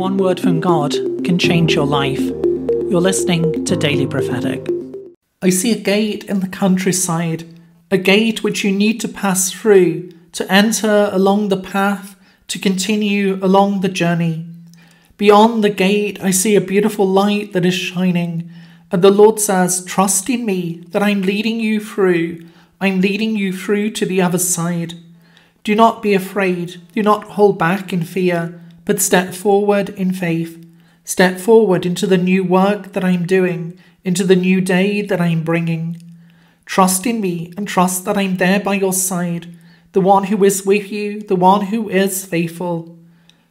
one word from God can change your life. You're listening to Daily Prophetic. I see a gate in the countryside, a gate which you need to pass through to enter along the path, to continue along the journey. Beyond the gate, I see a beautiful light that is shining, and the Lord says, Trust in me that I'm leading you through. I'm leading you through to the other side. Do not be afraid. Do not hold back in fear, but step forward in faith. Step forward into the new work that I am doing, into the new day that I am bringing. Trust in me and trust that I am there by your side, the one who is with you, the one who is faithful.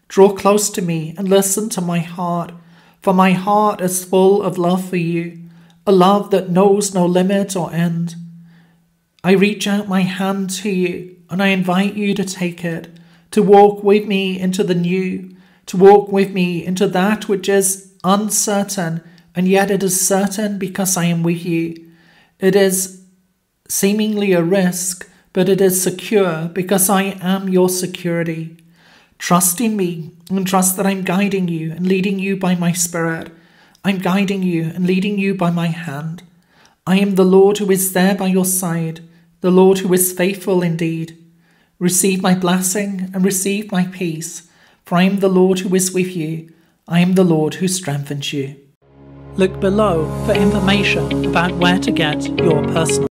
Draw close to me and listen to my heart, for my heart is full of love for you, a love that knows no limit or end. I reach out my hand to you and I invite you to take it, to walk with me into the new, to walk with me into that which is uncertain, and yet it is certain because I am with you. It is seemingly a risk, but it is secure because I am your security. Trust in me and trust that I'm guiding you and leading you by my Spirit. I'm guiding you and leading you by my hand. I am the Lord who is there by your side the Lord who is faithful indeed. Receive my blessing and receive my peace, for I am the Lord who is with you. I am the Lord who strengthens you. Look below for information about where to get your personal